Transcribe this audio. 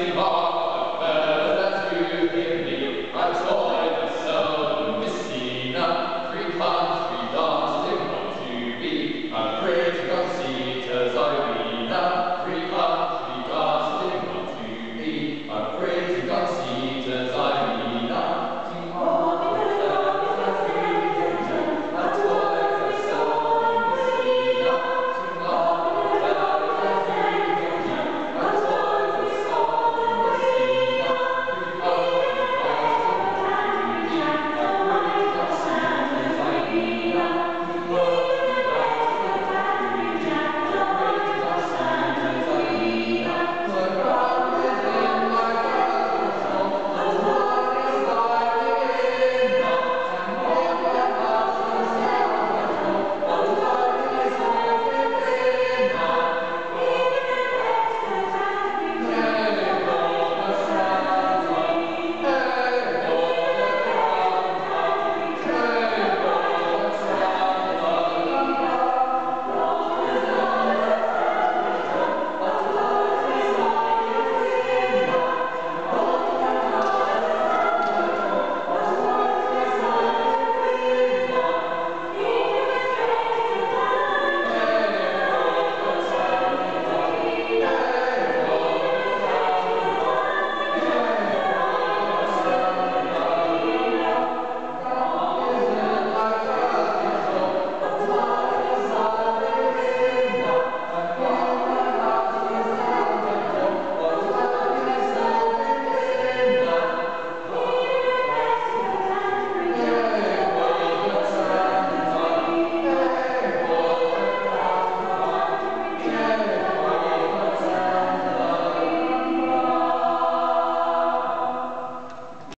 Silva.